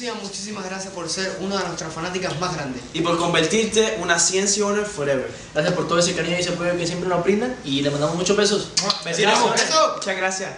muchísimas, muchísimas gracias por ser una de nuestras fanáticas más grandes. Y por convertirte una Ciencia Owner Forever. Gracias por todo ese cariño y ese apoyo que siempre nos brindan y le mandamos muchos besos. Besitos. Muchas gracias.